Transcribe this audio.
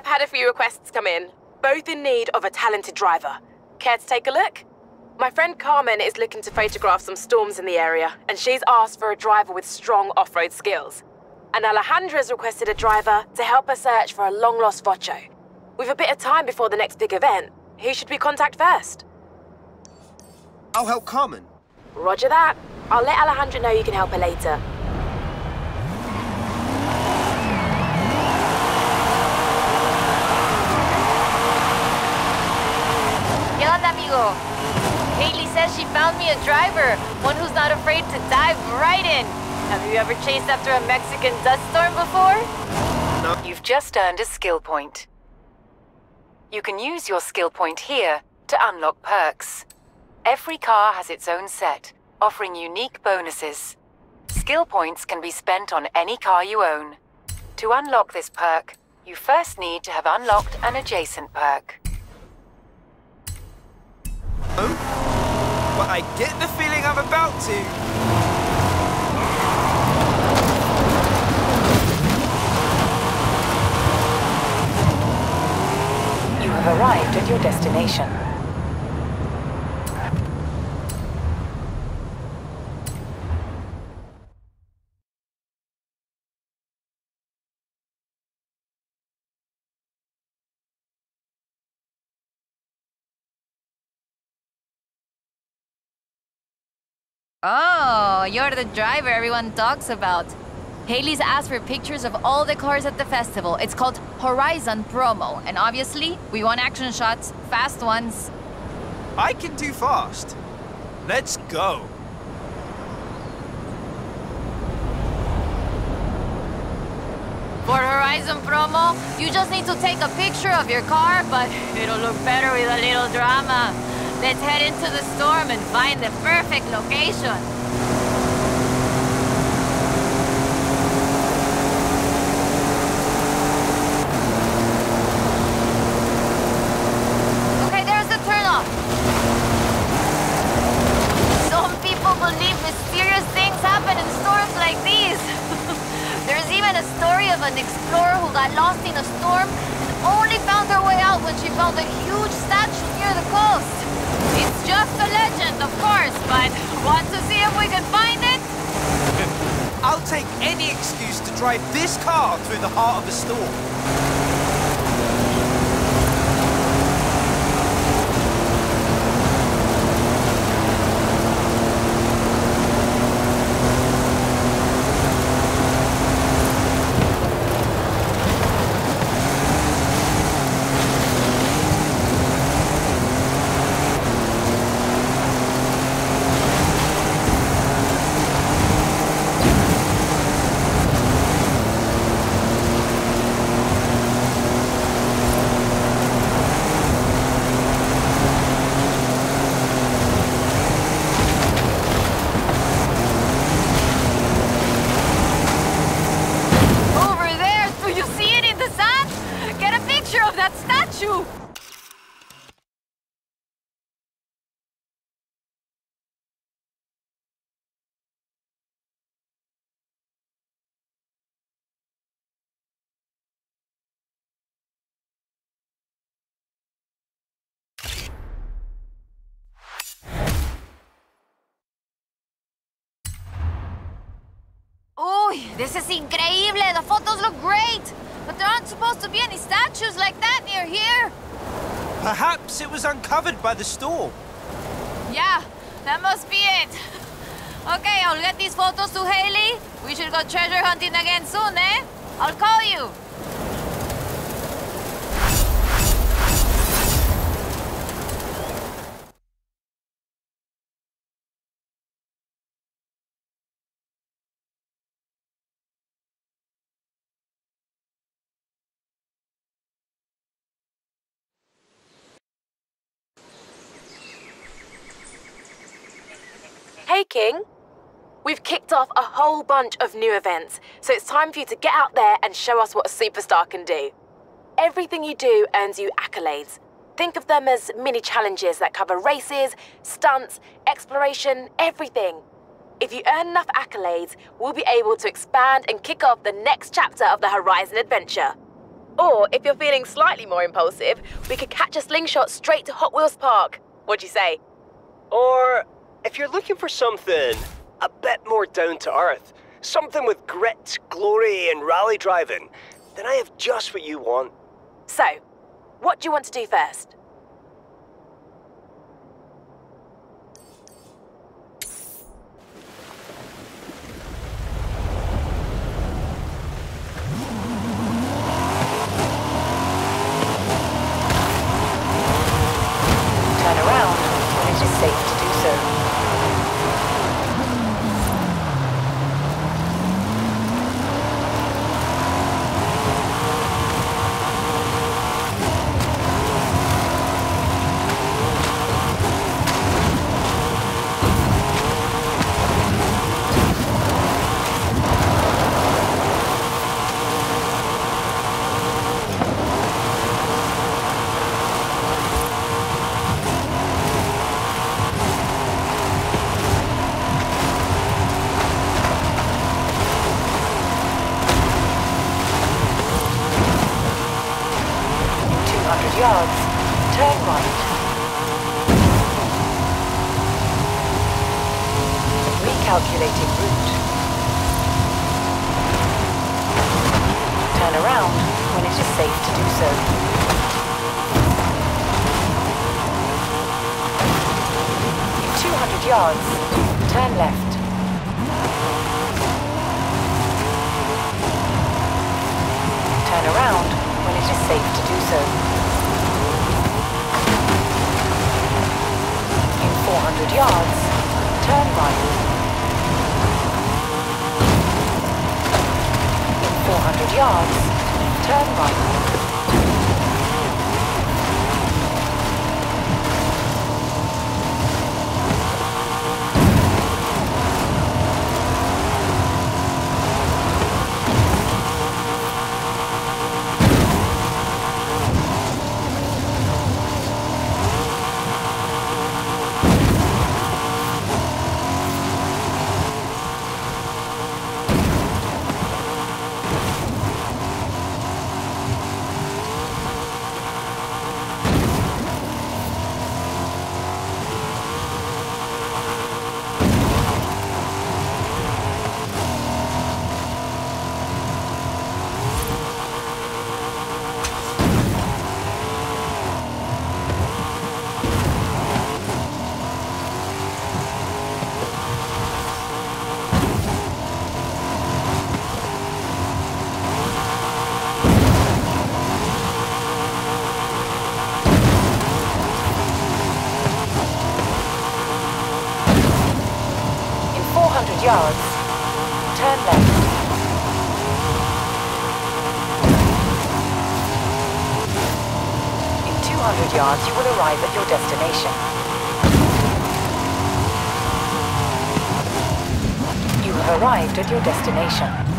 I've had a few requests come in, both in need of a talented driver. Care to take a look? My friend Carmen is looking to photograph some storms in the area, and she's asked for a driver with strong off-road skills. And Alejandra's requested a driver to help her search for a long-lost Vocho. With a bit of time before the next big event, who should we contact first? I'll help Carmen. Roger that. I'll let Alejandra know you can help her later. ¿Qué amigo? Haley says she found me a driver, one who's not afraid to dive right in. Have you ever chased after a Mexican dust storm before? No. You've just earned a skill point. You can use your skill point here to unlock perks. Every car has its own set, offering unique bonuses. Skill points can be spent on any car you own. To unlock this perk, you first need to have unlocked an adjacent perk. Oh? But I get the feeling I'm about to. You have arrived at your destination. Oh, you're the driver everyone talks about. Haley's asked for pictures of all the cars at the festival. It's called Horizon Promo, and obviously, we want action shots, fast ones. I can do fast. Let's go. For Horizon Promo, you just need to take a picture of your car, but it'll look better with a little drama. Let's head into the storm and find the perfect location. Okay, there's the turnoff. Some people believe mysterious things happen in storms like these. There's even a story of an explorer who got lost in a storm and only found her way out when she found a huge statue near the coast. It's just a legend, of course, but want to see if we can find it? I'll take any excuse to drive this car through the heart of the storm. Over there! Do you see it in the sun? Get a picture of that statue! Uy, this is increíble! The photos look great! But there aren't supposed to be any statues like that near here! Perhaps it was uncovered by the storm. Yeah, that must be it. Okay, I'll get these photos to Haley. We should go treasure hunting again soon, eh? I'll call you. Hey, King. We've kicked off a whole bunch of new events, so it's time for you to get out there and show us what a superstar can do. Everything you do earns you accolades. Think of them as mini challenges that cover races, stunts, exploration, everything. If you earn enough accolades, we'll be able to expand and kick off the next chapter of the Horizon adventure. Or if you're feeling slightly more impulsive, we could catch a slingshot straight to Hot Wheels Park. What'd you say? Or if you're looking for something a bit more down to earth, something with grit, glory, and rally driving, then I have just what you want. So, what do you want to do first? Turn around when it is safe to do so. In 200 yards, turn right. Recalculating route. Turn around when it is safe to do so. In 200 yards, turn left. Turn around when it is safe to do so. Yards, turn right. In 400 yards, turn left. In 200 yards, you will arrive at your destination. You have arrived at your destination.